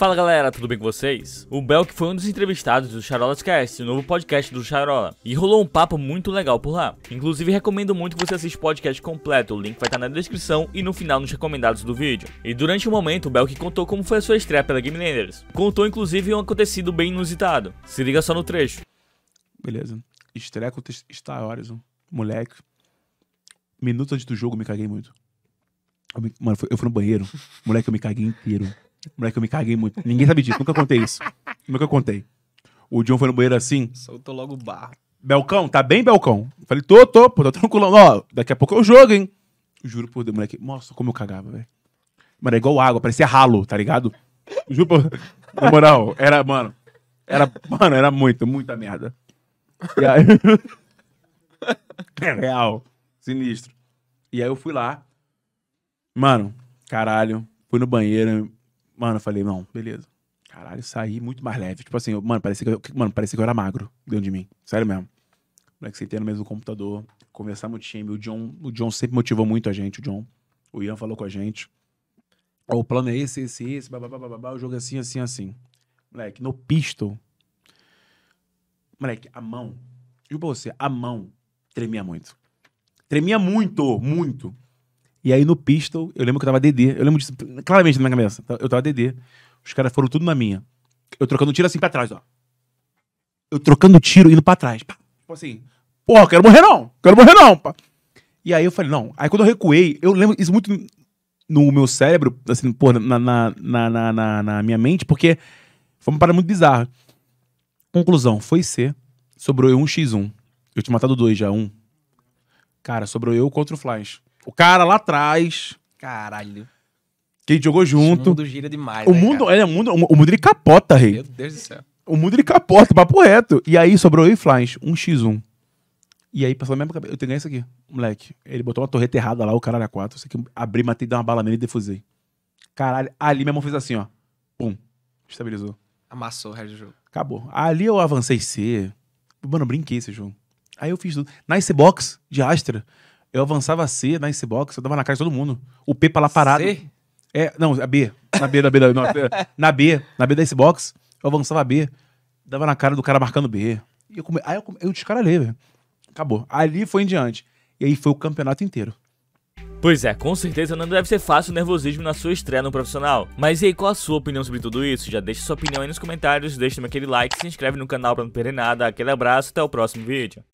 Fala galera, tudo bem com vocês? O Belk foi um dos entrevistados do Charolas Cast, o novo podcast do Charola, e rolou um papo muito legal por lá. Inclusive recomendo muito que você assista o podcast completo, o link vai estar na descrição e no final nos recomendados do vídeo. E durante o momento o Belk contou como foi a sua estreia pela Game Landers. Contou inclusive um acontecido bem inusitado. Se liga só no trecho. Beleza. Estreia contra Star Horizon. Moleque. Minutos antes do jogo, me caguei muito. Eu me- mano, eu fui no banheiro. Moleque, eu me caguei inteiro. Moleque, eu me caguei muito. Ninguém sabe disso. Nunca contei isso. Nunca contei. O John foi no banheiro assim. Soltou logo o barro. Belcão, tá bem, Belcão? Falei, tô, tô, pô, tô tranquilo. Ó, daqui a pouco eu jogo, hein? Juro por Deus, moleque. Nossa, como eu cagava, velho. Mano, é igual água, parecia ralo, tá ligado? Juro por... Na moral, era, mano. Era, mano, era muito, muita merda. E aí... É real. Sinistro. E aí eu fui lá. Mano, caralho. Fui no banheiro. Mano, eu falei, não, beleza. Caralho, saí muito mais leve. Tipo assim, eu- mano, parecia que eu, mano, parecia que eu era magro dentro de mim. Sério mesmo. Moleque, sentei no mesmo computador, conversamos o time. O John, o John sempre motivou muito a gente, o John. O Ian falou com a gente. O plano é esse, esse, esse, babá, babá, babá, o jogo é assim, assim, assim. Moleque, no pistol. Moleque, a mão. Juro pra você, a mão tremia muito. Tremia muito, muito. E aí no pistol, eu lembro que eu tava DD. Eu lembro disso claramente na minha cabeça. Eu tava DD. Os caras foram tudo na minha. Eu trocando tiro assim pra trás, ó. Eu trocando tiro indo pra trás. Pá. Tipo assim, porra, quero morrer não. Quero morrer não, pá. E aí eu falei, não. Aí quando eu recuei, eu lembro isso muito no meu cérebro, assim, porra, na, na, na, na, na- minha mente, porque foi uma parada muito bizarra. Conclusão, foi C. Sobrou eu um X1. Eu tinha matado dois já, um. Cara, sobrou eu contra o Flash. O cara lá atrás, Caralho. que jogou O junto. mundo gira demais. O né, mundo, cara? é, o mundo, o mundo ele capota, rei. Meu Deus do céu. O mundo ele capota, papo reto. E aí sobrou eu e Flash, um x1. E aí passou a mesma cabeça. Eu tenho isso aqui, moleque. Ele botou uma torreta errada lá, o caralho a 4. Isso aqui, eu abri, matei, dei uma bala nele e defusei. Caralho, ali minha mão fez assim, ó. Pum. Estabilizou. Amassou o resto do jogo. Acabou. Ali eu avancei C. Mano, eu brinquei esse jogo. Aí eu fiz tudo. Na Icebox de Astra, eu avançava C na Icebox, eu dava na cara de todo mundo. O P pra lá parado. C? É, não, a B. Na B, na B, na, não, na B, na B da Xbox, eu avançava a B, dava na cara do cara marcando B. E eu come... Aí eu, come... eu descaralhei, velho. Acabou. Ali foi em diante. E aí foi o campeonato inteiro. Pois é, com certeza não deve ser fácil o nervosismo na sua estreia no profissional. Mas e aí, qual a sua opinião sobre tudo isso? Já deixa sua opinião aí nos comentários, deixa também aquele like, se inscreve no canal pra não perder nada. Aquele abraço, até o próximo vídeo.